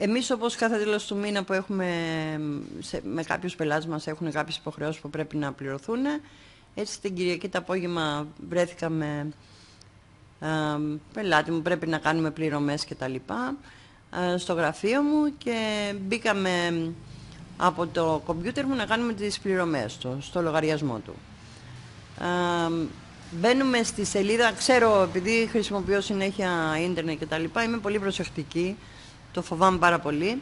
Εμείς όπως κάθε τέλος του μήνα που έχουμε σε, με κάποιους πελάτες μας έχουν κάποιες υποχρεώσεις που πρέπει να πληρωθούν, έτσι την Κυριακή το απόγευμα βρέθηκα με ε, πελάτη μου, πρέπει να κάνουμε πληρωμές και τα λοιπά, ε, στο γραφείο μου και μπήκαμε από το κομπιούτερ μου να κάνουμε τις πληρωμές του, στο λογαριασμό του. Ε, μπαίνουμε στη σελίδα, ξέρω επειδή χρησιμοποιώ συνέχεια ίντερνετ και τα λοιπά, είμαι πολύ προσεκτική, το φοβάμαι πάρα πολύ.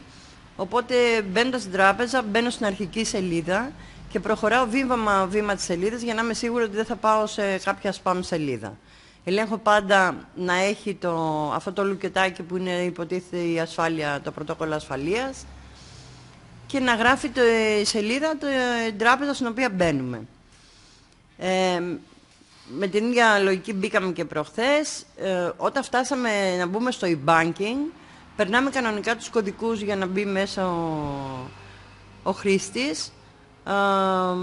Οπότε μπαίνοντα στην τράπεζα, μπαίνω στην αρχική σελίδα και προχωράω βήμα βήμα τις σελίδες για να είμαι σίγουρο ότι δεν θα πάω σε κάποια spam σελίδα. Ελέγχω πάντα να έχει το, αυτό το λουκετάκι που είναι υποτίθεται η ασφάλεια, το πρωτόκολλο ασφαλείας και να γράφει το, η σελίδα το, η τράπεζα στην οποία μπαίνουμε. Ε, με την ίδια λογική μπήκαμε και προχθές. Ε, όταν φτάσαμε να μπούμε στο e-banking, περνάμε κανονικά τους κωδικούς για να μπει μέσα ο, ο χρήστης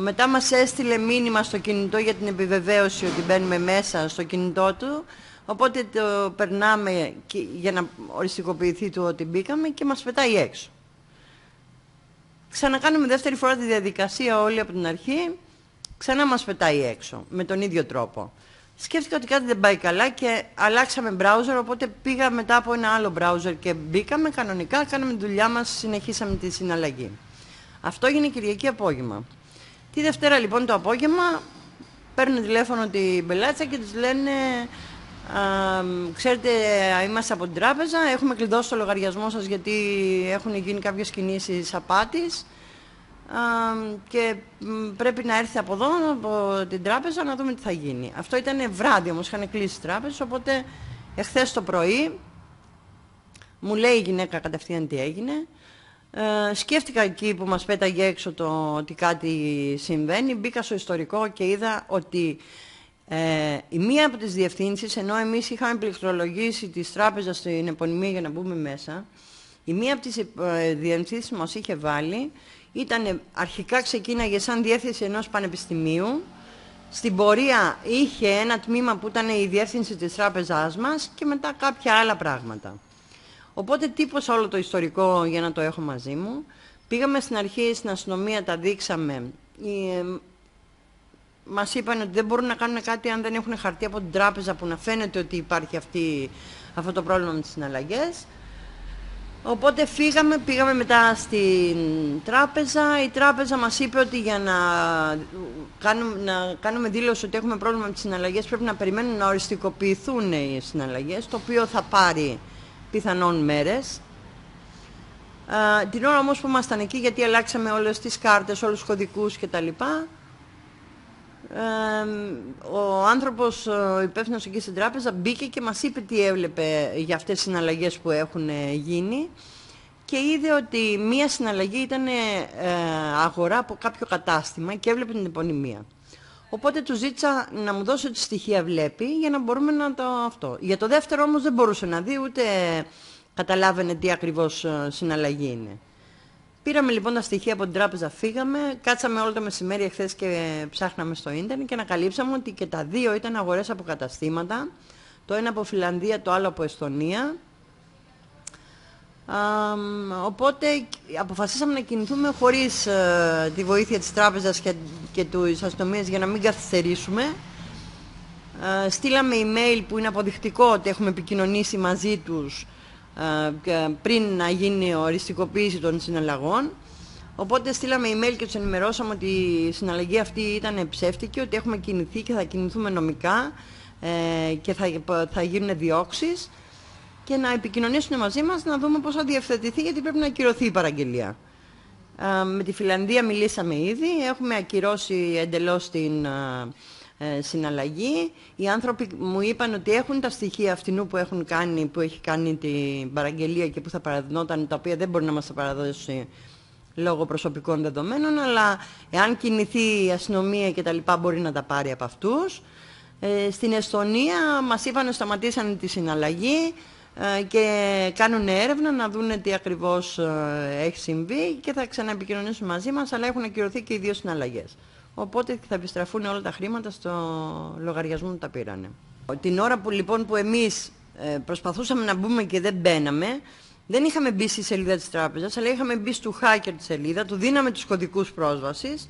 μετά μας έστειλε μήνυμα στο κινητό για την επιβεβαίωση ότι μπαίνουμε μέσα στο κινητό του. Οπότε το περνάμε για να οριστικοποιηθεί το ότι μπήκαμε και μας πετάει έξω. Ξανακάνουμε δεύτερη φορά τη διαδικασία όλοι από την αρχή. Ξανά μας πετάει έξω με τον ίδιο τρόπο. Σκέφτηκα ότι κάτι δεν πάει καλά και αλλάξαμε browser, οπότε πήγα μετά από ένα άλλο browser και μπήκαμε κανονικά, κάναμε τη δουλειά μας, συνεχίσαμε τη συναλλαγή. Αυτό έγινε Κυριακή απόγευμα. Τη Δευτέρα λοιπόν το απόγευμα παίρνουν τηλέφωνο την πελάτσα και της λένε α, ξέρετε είμαστε από την τράπεζα, έχουμε κλειδώσει το λογαριασμό σας γιατί έχουν γίνει κάποιες κινήσεις απάτης α, και πρέπει να έρθει από εδώ, από την τράπεζα να δούμε τι θα γίνει. Αυτό ήταν βράδυ όμως, είχαν κλείσει τις τράπεζες, οπότε εχθές το πρωί μου λέει η γυναίκα κατευθείαν τι έγινε. Ε, σκέφτηκα εκεί που μας πέταγε έξω το ότι κάτι συμβαίνει, μπήκα στο ιστορικό και είδα ότι ε, η μία από τις διευθύνσεις, ενώ εμείς είχαμε πληκτρολογήσει τις τράπεζες στην επωνυμία για να μπούμε μέσα, η μία από τις ε, διευθύνσεις που μας είχε βάλει ήταν αρχικά ξεκίναγε σαν διεύθυνση ενός πανεπιστημίου, στην πορεία είχε ένα τμήμα που ήταν η διεύθυνση της τράπεζάς μας και μετά κάποια άλλα πράγματα. Οπότε τύπωσα όλο το ιστορικό για να το έχω μαζί μου. Πήγαμε στην αρχή στην αστυνομία, τα δείξαμε. Ε, μας είπαν ότι δεν μπορούν να κάνουν κάτι αν δεν έχουν χαρτί από την τράπεζα που να φαίνεται ότι υπάρχει αυτή, αυτό το πρόβλημα με τις συναλλαγές. Οπότε φύγαμε, πήγαμε μετά στην τράπεζα. Η τράπεζα μας είπε ότι για να κάνουμε, να κάνουμε δήλωση ότι έχουμε πρόβλημα με τις συναλλαγές πρέπει να περιμένουν να οριστικοποιηθούν οι συναλλαγές, το οποίο θα πάρει πιθανόν μέρες. Α, την ώρα όμως που ήμασταν εκεί, γιατί αλλάξαμε όλες τις κάρτες, όλους τους κωδικούς κτλ. Ε, ο άνθρωπος, ο υπεύθυνος εκεί στην τράπεζα, μπήκε και μας είπε τι έβλεπε για αυτές τις συναλλαγές που έχουν γίνει και είδε ότι μία συναλλαγή ήταν ε, αγορά από κάποιο κατάστημα και έβλεπε την επωνυμία. Οπότε του ζήτησα να μου δώσει ό,τι στοιχεία βλέπει για να μπορούμε να το αυτό. Για το δεύτερο όμως δεν μπορούσε να δει ούτε καταλάβαινε τι ακριβώς ε, συναλλαγή είναι. Πήραμε λοιπόν τα στοιχεία από την τράπεζα, φύγαμε, κάτσαμε όλο το μεσημέρι εχθές και ψάχναμε στο ίντερνετ και ανακαλύψαμε ότι και τα δύο ήταν αγορές από καταστήματα. Το ένα από Φιλανδία, το άλλο από Εστονία οπότε αποφασίσαμε να κινηθούμε χωρίς ε, τη βοήθεια της τράπεζας και, και του αστυνομίας για να μην καθυστερήσουμε. Ε, στείλαμε email που είναι αποδεικτικό ότι έχουμε επικοινωνήσει μαζί τους ε, πριν να γίνει η οριστικοποίηση των συναλλαγών. Οπότε στείλαμε email και τους ενημερώσαμε ότι η συναλλαγή αυτή ήταν ψεύτικη, ότι έχουμε κινηθεί και θα κινηθούμε νομικά ε, και θα, θα γίνουν διώξεις και να επικοινωνήσουν μαζί μας να δούμε πώς θα διευθετηθεί γιατί πρέπει να ακυρωθεί η παραγγελία. με τη Φιλανδία μιλήσαμε ήδη, έχουμε ακυρώσει εντελώς την ε, συναλλαγή. Οι άνθρωποι μου είπαν ότι έχουν τα στοιχεία αυτινού που, έχουν κάνει, που έχει κάνει την παραγγελία και που θα παραδεινόταν, τα οποία δεν μπορεί να μας τα παραδώσει λόγω προσωπικών δεδομένων, αλλά εάν κινηθεί η αστυνομία και τα λοιπά μπορεί να τα πάρει από αυτούς. Ε, στην Εστονία μας είπαν ότι σταματήσαν τη συναλλαγή, ε, και κάνουν έρευνα να δουν τι ακριβώς ε, έχει συμβεί και θα ξαναεπικοινωνήσουν μαζί μας, αλλά έχουν ακυρωθεί και οι δύο συναλλαγές. Οπότε θα επιστραφούν όλα τα χρήματα στο λογαριασμό που τα πήρανε. Την ώρα που λοιπόν που εμείς ε, προσπαθούσαμε να μπούμε και δεν μπαίναμε, δεν είχαμε μπει στη σελίδα της τράπεζας, αλλά είχαμε μπει στο hacker της σελίδα, του δίναμε τους κωδικούς πρόσβασης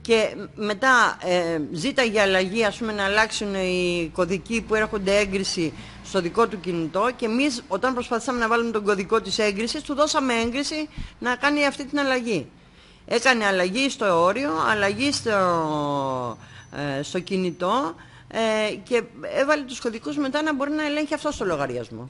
και μετά ε, ζήταγε αλλαγή, ας πούμε, να αλλάξουν οι κωδικοί που έρχονται έγκριση στο δικό του κινητό και εμείς όταν προσπαθήσαμε να βάλουμε τον κωδικό της έγκρισης, του δώσαμε έγκριση να κάνει αυτή την αλλαγή. Έκανε αλλαγή στο όριο, αλλαγή στο, ε, στο κινητό ε, και έβαλε τους κωδικούς μετά να μπορεί να ελέγχει αυτός στο λογαριασμός.